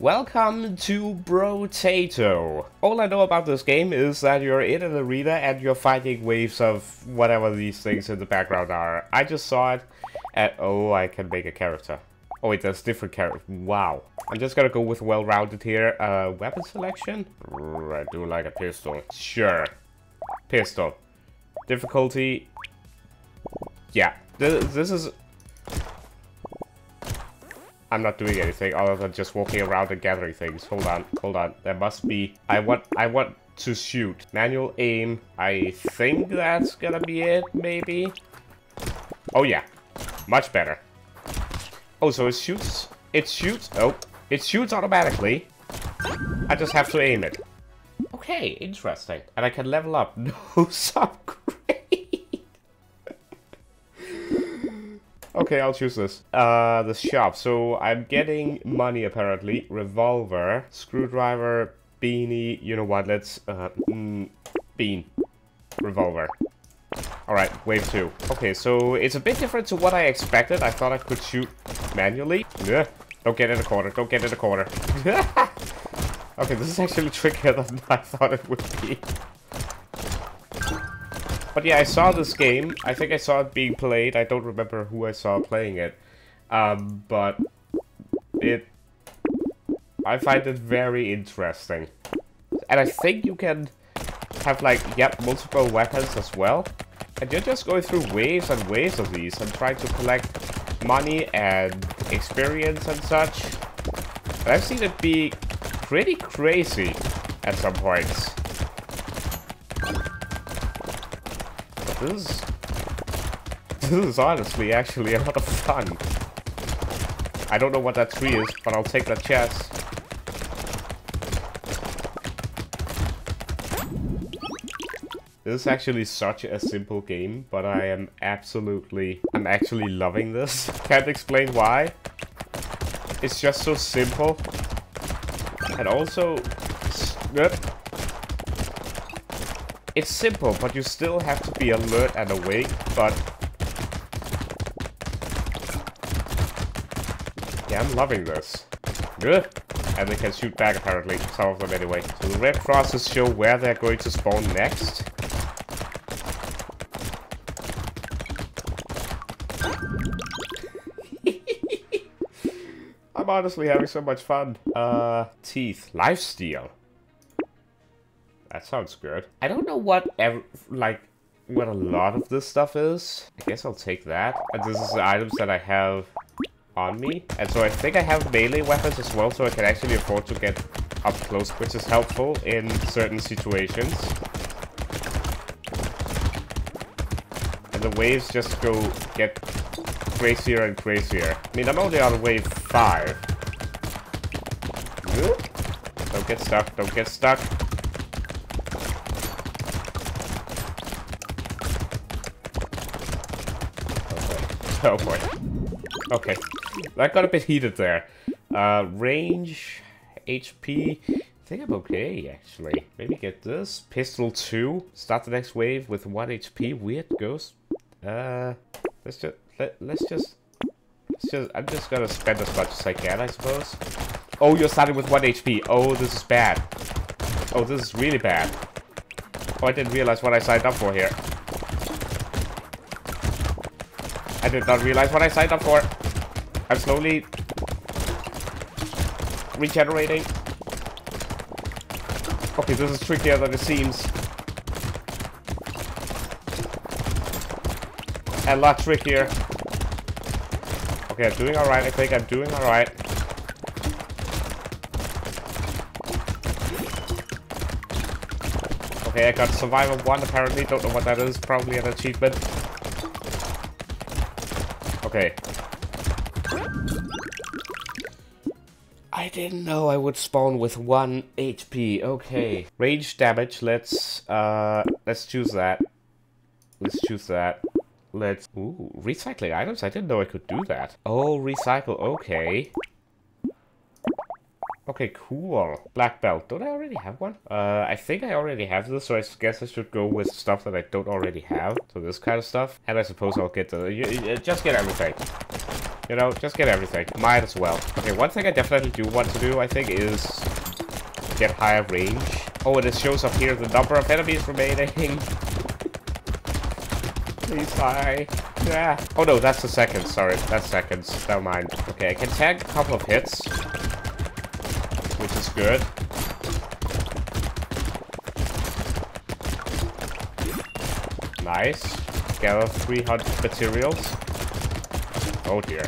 Welcome to Brotato. All I know about this game is that you're in an arena and you're fighting waves of whatever these things in the background are. I just saw it and oh, I can make a character. Oh wait, there's different characters. Wow. I'm just gonna go with well-rounded here. Uh, weapon selection? I do like a pistol. Sure. Pistol. Difficulty. Yeah. This, this is I'm not doing anything other than just walking around and gathering things. Hold on, hold on. There must be... I want, I want to shoot. Manual aim. I think that's gonna be it, maybe? Oh, yeah. Much better. Oh, so it shoots... It shoots... Oh, it shoots automatically. I just have to aim it. Okay, interesting. And I can level up. No subgrade. Okay, I'll choose this. Uh, the shop. So I'm getting money apparently. Revolver, screwdriver, beanie. You know what? Let's uh, mm, bean, revolver. All right, wave two. Okay, so it's a bit different to what I expected. I thought I could shoot manually. Yeah. Don't get in a corner. Don't get in a corner. okay, this is actually trickier than I thought it would be. But yeah, I saw this game. I think I saw it being played. I don't remember who I saw playing it. Um, but it... I find it very interesting. And I think you can have like, yep, multiple weapons as well. And you're just going through waves and waves of these and trying to collect money and experience and such. And I've seen it be pretty crazy at some points. This is... This is honestly actually a lot of fun. I don't know what that tree is, but I'll take that chest. This is actually such a simple game, but I am absolutely... I'm actually loving this. Can't explain why. It's just so simple. And also... It's simple, but you still have to be alert and awake, but... Yeah, I'm loving this. Good. And they can shoot back, apparently. Some of them, anyway. So the red crosses show where they're going to spawn next. I'm honestly having so much fun. Uh, teeth. Lifesteal. That sounds good. I don't know what ever, like, what a lot of this stuff is. I guess I'll take that. And this is the items that I have on me. And so I think I have melee weapons as well, so I can actually afford to get up close, which is helpful in certain situations. And the waves just go get crazier and crazier. I mean, I'm only on wave 5. Don't get stuck, don't get stuck. Oh boy. Okay. That got a bit heated there. Uh, range, HP. I think I'm okay, actually. Maybe get this. Pistol 2. Start the next wave with 1 HP. Weird ghost. Uh, let's just... Let, let's just... Let's just... I'm just gonna spend as much as I can, I suppose. Oh, you're starting with 1 HP. Oh, this is bad. Oh, this is really bad. Oh, I didn't realize what I signed up for here. I did not realize what I signed up for. I'm slowly regenerating. Okay, this is trickier than it seems. A lot trickier. Okay, I'm doing alright, I think I'm doing alright. Okay, I got survival 1 apparently, don't know what that is, probably an achievement. Okay. I didn't know I would spawn with 1 HP. Okay. Range damage, let's uh let's choose that. Let's choose that. Let's ooh, recycling items. I didn't know I could do that. Oh, recycle. Okay. Okay, cool. Black belt. Don't I already have one? Uh, I think I already have this, so I guess I should go with stuff that I don't already have. So this kind of stuff. And I suppose I'll get the... You, you just get everything. You know, just get everything. Might as well. Okay, one thing I definitely do want to do, I think, is get higher range. Oh, and it shows up here the number of enemies remaining. Please die. Yeah. Oh no, that's the seconds. Sorry, that's seconds. Never mind. Okay, I can tag a couple of hits. Good. Nice. Gather 300 materials. Oh dear.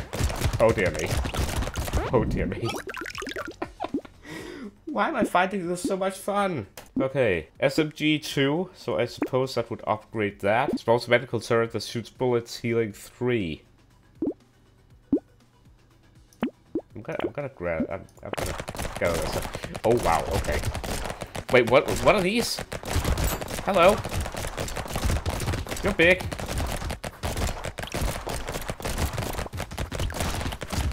Oh dear me. Oh dear me. Why am I finding this so much fun? Okay, SMG2, so I suppose that would upgrade that. Spawns medical turret that shoots bullets, healing 3. I'm gonna, I'm gonna grab, I'm, I'm gonna go this. Oh wow, okay. Wait, what, what are these? Hello? You're big.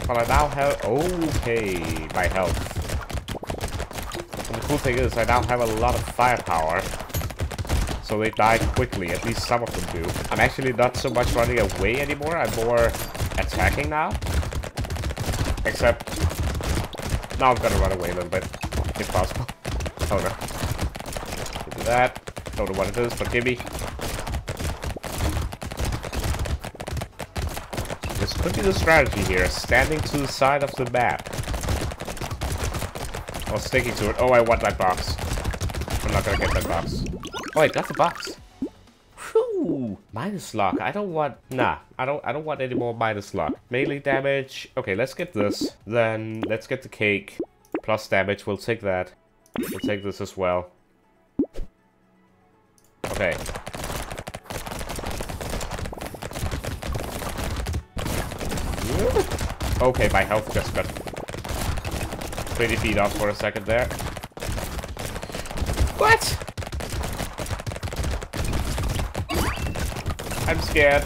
But I now have... Okay, my health. And the cool thing is I now have a lot of firepower. So they die quickly, at least some of them do. I'm actually not so much running away anymore, I'm more attacking now. Except... Now I'm gonna run away a little bit, if possible. Oh no. Do that. Don't know what it is, but give me. This could be the strategy here, standing to the side of the map. Or sticking to it. Oh, I want that box. I'm not gonna get that box. Oh, I got the box. Minus luck. I don't want... Nah, I don't I don't want any more minus luck. Melee damage. Okay, let's get this. Then let's get the cake. Plus damage, we'll take that. We'll take this as well. Okay, Okay, my health just got pretty beat up for a second there. What? I'm scared.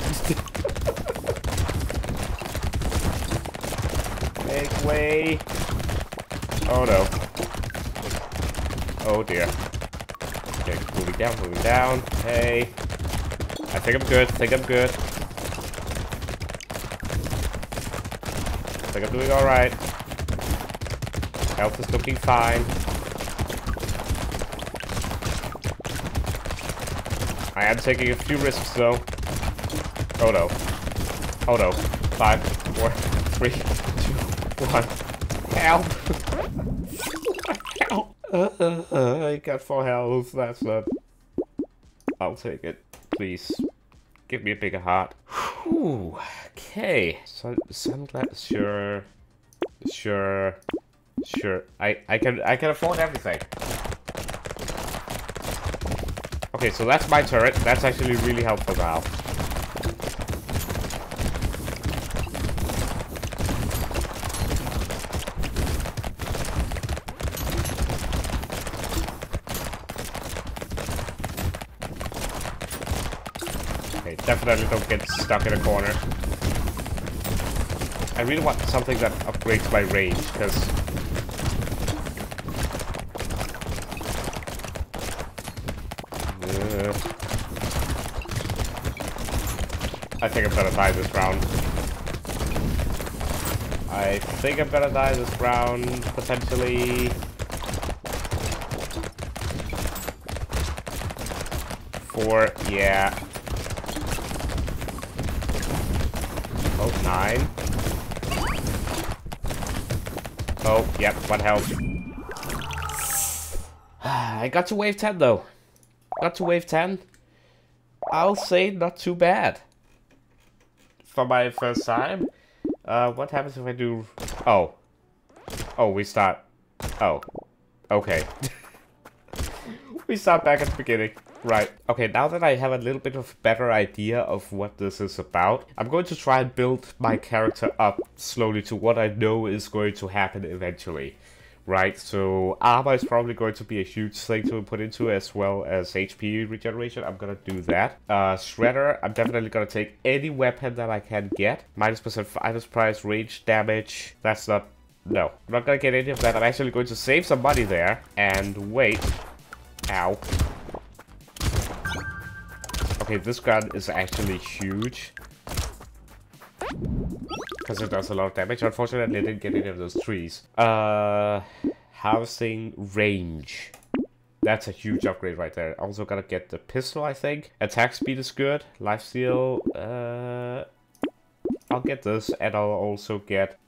Make way. Oh no. Oh dear. Okay, moving down, moving down. Hey. I think I'm good, I think I'm good. I think I'm doing alright. Health is looking fine. I am taking a few risks though. Oh no. Oh no. Five, four, three, two, one. Help! Help! Uh, uh, uh, I got four health. That's it. I'll take it. Please. Give me a bigger heart. Whew. Okay. Sun sunglasses. Sure. Sure. Sure. I I can I can afford everything. Okay, so that's my turret. That's actually really helpful now. Definitely don't get stuck in a corner. I really want something that upgrades my range, because... Uh, I think I'm gonna die this round. I think I'm gonna die this round, potentially. Four, yeah. Oh, nine. Oh, yep, one health. I got to wave 10 though. Got to wave 10. I'll say not too bad. For my first time. Uh, what happens if I do... Oh. Oh, we start... Oh. Okay. we start back at the beginning. Right. Okay, now that I have a little bit of better idea of what this is about, I'm going to try and build my character up slowly to what I know is going to happen eventually. Right, so armor is probably going to be a huge thing to put into as well as HP regeneration. I'm gonna do that. Uh, Shredder, I'm definitely gonna take any weapon that I can get. Minus percent minus price, range damage. That's not no, I'm not gonna get any of that. I'm actually going to save some money there and wait. Ow. Okay, this gun is actually huge. because it does a lot of damage. Unfortunately, I didn't get any of those trees. Uh, housing range. That's a huge upgrade right there. Also gotta get the pistol, I think. Attack speed is good. Life steal, uh... I'll get this, and I'll also get...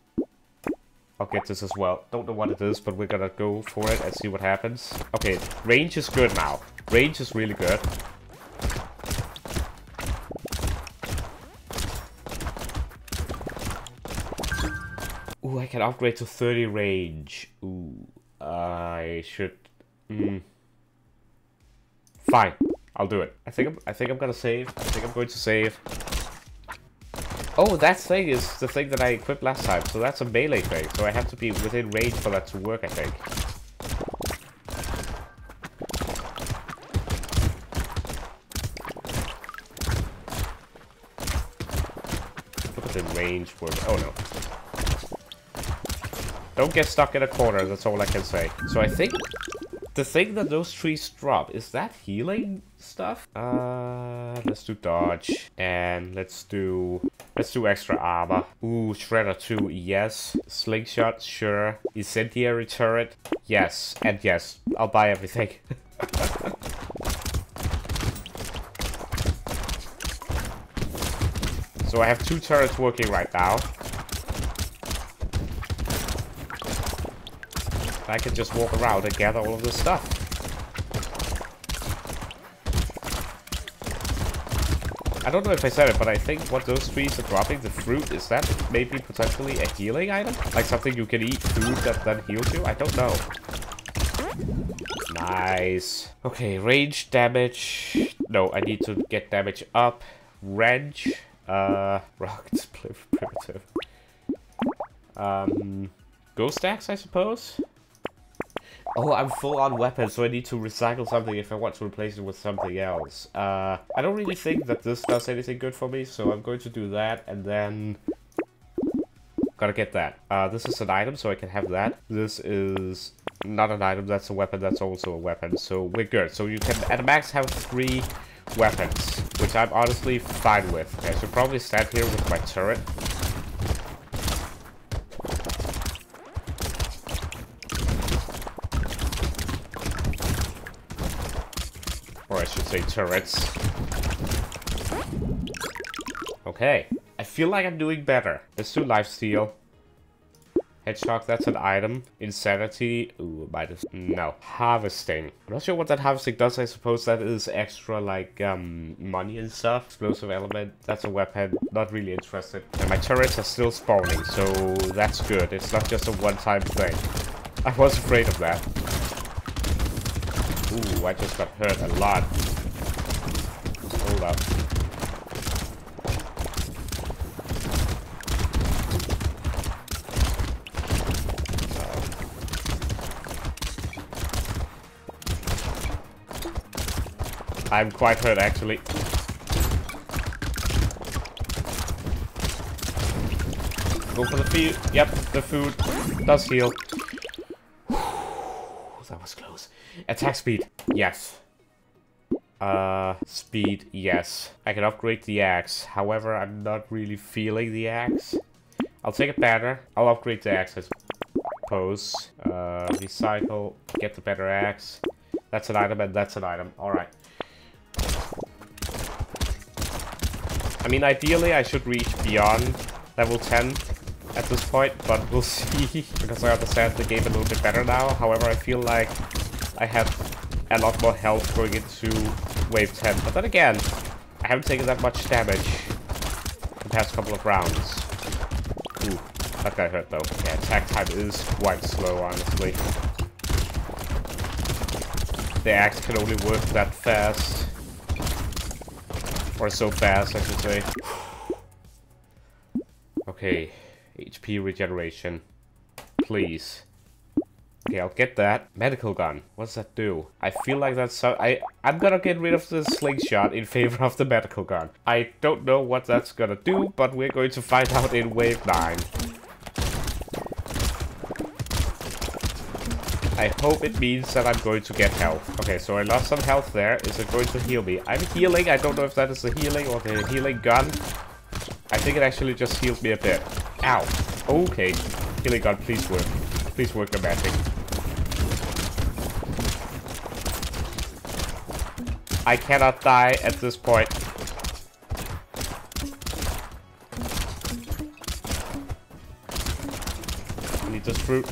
I'll get this as well. Don't know what it is, but we're gonna go for it and see what happens. Okay, range is good now. Range is really good. Can upgrade to 30 range. Ooh, I should... Mm. Fine, I'll do it. I think I'm, I think I'm gonna save. I think I'm going to save. Oh, that thing is the thing that I equipped last time. So that's a melee thing. So I have to be within range for that to work, I think. Within range for... Oh, no. Don't get stuck in a corner, that's all I can say. So I think the thing that those trees drop, is that healing stuff? Uh, let's do dodge. And let's do... Let's do extra armor. Ooh, Shredder 2, yes. Slingshot, sure. Incendiary turret, yes. And yes, I'll buy everything. so I have two turrets working right now. I can just walk around and gather all of this stuff. I don't know if I said it, but I think what those trees are dropping, the fruit, is that maybe potentially a healing item? Like something you can eat food that then heals you? I don't know. Nice. Okay, range damage. No, I need to get damage up. Wrench. Uh, rocket primitive. Um, ghost axe, I suppose? Oh, I'm full on weapons, so I need to recycle something if I want to replace it with something else. Uh, I don't really think that this does anything good for me, so I'm going to do that, and then... Gotta get that. Uh, this is an item, so I can have that. This is not an item, that's a weapon, that's also a weapon, so we're good. So you can, at max, have three weapons, which I'm honestly fine with. Okay, I should probably stand here with my turret. Say turrets. Okay. I feel like I'm doing better. Let's do lifesteal. Hedgehog, that's an item. Insanity. Ooh, might have... No. Harvesting. I'm not sure what that harvesting does. I suppose that is extra, like, um, money and stuff. Explosive element. That's a weapon. Not really interested. And my turrets are still spawning, so that's good. It's not just a one-time thing. I was afraid of that. Ooh, I just got hurt a lot. Hold up. I'm quite hurt actually. Go for the food. Yep, the food does heal. Close. Attack speed. Yes. Uh, speed, yes. I can upgrade the axe. However, I'm not really feeling the axe. I'll take a better. I'll upgrade the axe, I suppose. Uh, recycle, get the better axe. That's an item and that's an item. Alright. I mean, ideally, I should reach beyond level 10 at this point, but we'll see, because I understand the game a little bit better now. However, I feel like I have a lot more health going into wave 10. But then again, I haven't taken that much damage the past couple of rounds. Ooh, that guy hurt though. Yeah, attack time is quite slow, honestly. The axe can only work that fast. Or so fast, I should say. okay, HP regeneration. Please. Okay, I'll get that. Medical gun. What's that do? I feel like that's so... I, I'm gonna get rid of the slingshot in favor of the medical gun. I don't know what that's gonna do, but we're going to find out in wave 9. I hope it means that I'm going to get health. Okay, so I lost some health there. Is it going to heal me? I'm healing. I don't know if that is the healing or the healing gun. I think it actually just healed me a bit. Ow. Okay. Healing God, please work. Please work the magic. I cannot die at this point. I need this fruit.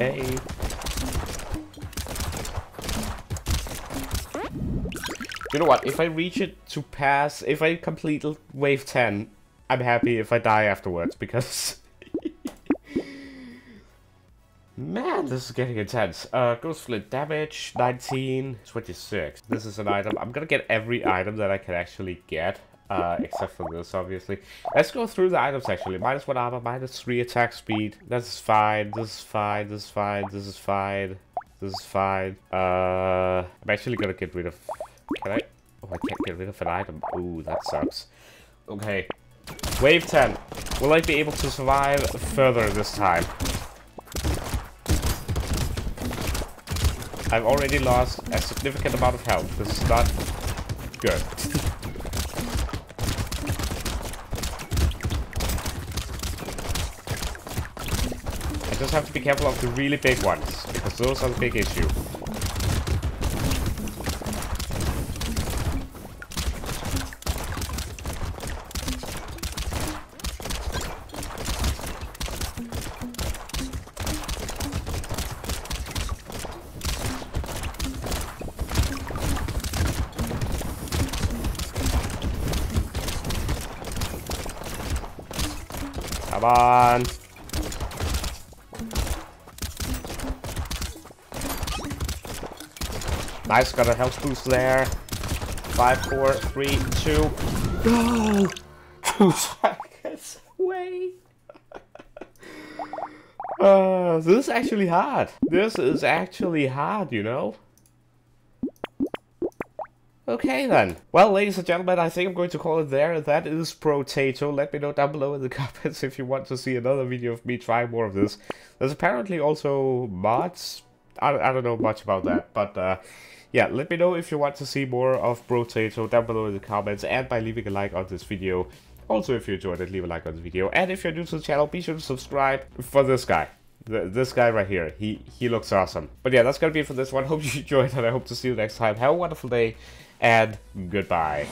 Okay. You know what? If I reach it to pass, if I complete wave 10, I'm happy if I die afterwards because... Man, this is getting intense. Uh, Ghost Flint damage, 19, 26. This is an item. I'm gonna get every item that I can actually get. Uh, except for this, obviously. Let's go through the items, actually. Minus 1 armor, minus 3 attack speed. This is fine, this is fine, this is fine, this is fine. This is fine. Uh, I'm actually gonna get rid of... Can I? Oh, I can't get rid of an item. Ooh, that sucks. Okay. Wave 10. Will I be able to survive further this time? I've already lost a significant amount of health. This is not good. I just have to be careful of the really big ones, because those are the big issue. Come on. Nice, got a health boost there. Five, four, three, two. Go! Two seconds away. uh, this is actually hard. This is actually hard, you know? Okay then. Well, ladies and gentlemen, I think I'm going to call it there. That is Brotato. Let me know down below in the comments if you want to see another video of me trying more of this. There's apparently also mods. I, I don't know much about that, but uh, yeah, let me know if you want to see more of Brotato down below in the comments and by leaving a like on this video. Also, if you enjoyed it, leave a like on the video. And if you're new to the channel, be sure to subscribe for this guy. The, this guy right here, he, he looks awesome. But yeah, that's gonna be it for this one. Hope you enjoyed, and I hope to see you next time. Have a wonderful day, and goodbye.